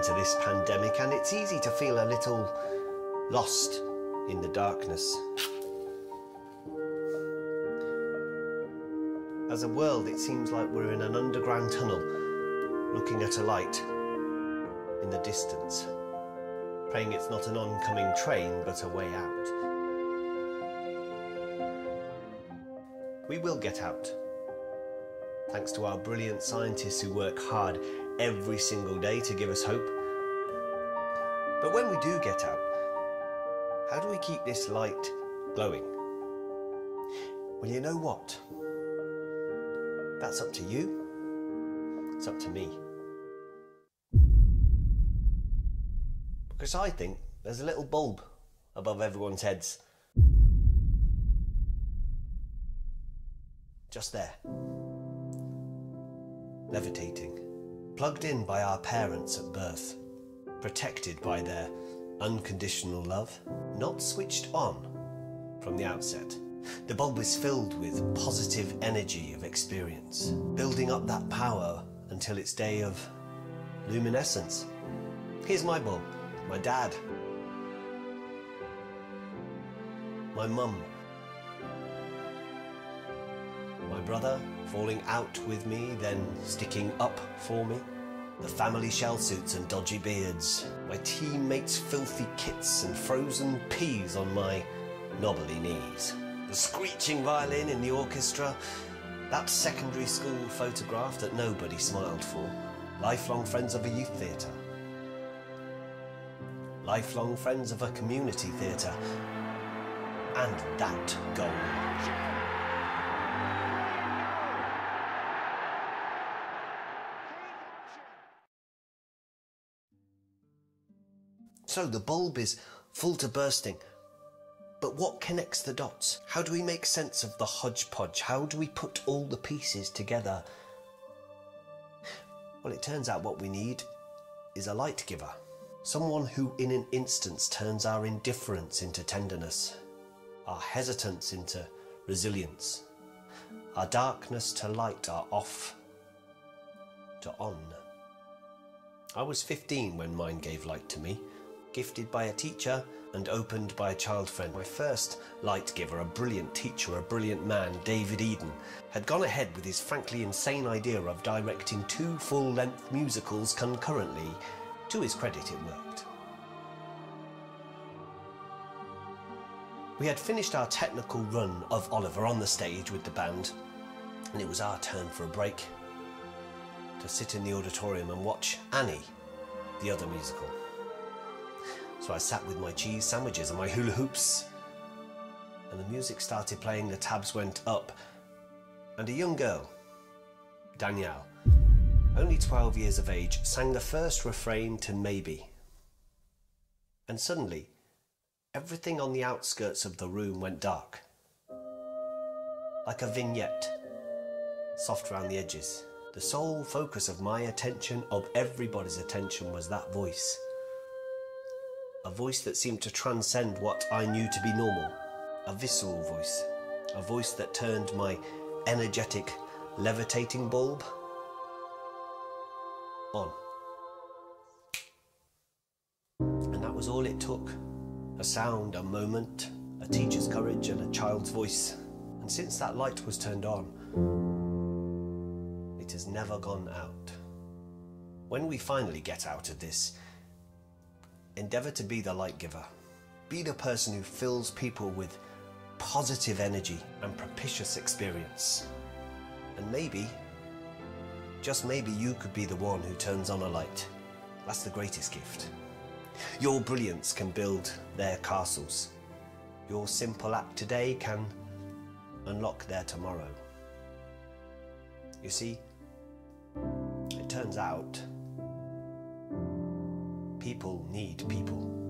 into this pandemic, and it's easy to feel a little lost in the darkness. As a world, it seems like we're in an underground tunnel, looking at a light in the distance, praying it's not an oncoming train, but a way out. We will get out, thanks to our brilliant scientists who work hard every single day to give us hope. But when we do get out, how do we keep this light glowing? Well, you know what? That's up to you. It's up to me. Because I think there's a little bulb above everyone's heads. Just there. Levitating. Plugged in by our parents at birth. Protected by their unconditional love. Not switched on from the outset. The bulb is filled with positive energy of experience, building up that power until its day of luminescence. Here's my bulb, my dad, my mum, my brother falling out with me, then sticking up for me, the family shell suits and dodgy beards, my teammates' filthy kits and frozen peas on my knobbly knees. The screeching violin in the orchestra, that secondary school photograph that nobody smiled for, lifelong friends of a youth theatre, lifelong friends of a community theatre, and that goal. So the bulb is full to bursting but what connects the dots? How do we make sense of the hodgepodge? How do we put all the pieces together? Well, it turns out what we need is a light giver. Someone who in an instance turns our indifference into tenderness, our hesitance into resilience, our darkness to light, our off to on. I was 15 when mine gave light to me, gifted by a teacher and opened by a child friend. My first light giver, a brilliant teacher, a brilliant man, David Eden, had gone ahead with his frankly insane idea of directing two full length musicals concurrently. To his credit, it worked. We had finished our technical run of Oliver on the stage with the band, and it was our turn for a break to sit in the auditorium and watch Annie, the other musical. I sat with my cheese sandwiches and my hula hoops. And the music started playing, the tabs went up. And a young girl, Danielle, only 12 years of age, sang the first refrain to Maybe. And suddenly, everything on the outskirts of the room went dark. Like a vignette, soft around the edges. The sole focus of my attention, of everybody's attention, was that voice a voice that seemed to transcend what I knew to be normal. A visceral voice. A voice that turned my energetic, levitating bulb on. And that was all it took. A sound, a moment, a teacher's courage, and a child's voice. And since that light was turned on, it has never gone out. When we finally get out of this, Endeavour to be the light giver. Be the person who fills people with positive energy and propitious experience. And maybe, just maybe, you could be the one who turns on a light. That's the greatest gift. Your brilliance can build their castles. Your simple act today can unlock their tomorrow. You see, it turns out people need people.